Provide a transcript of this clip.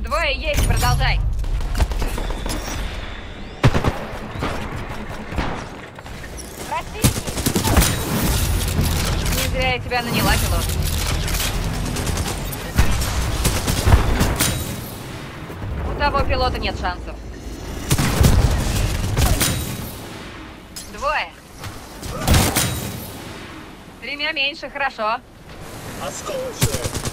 Двое есть, продолжай. Простите. Не зря я тебя наняла, пилот. У того пилота нет шансов. Двое. С Тремя меньше, хорошо. Осколочная!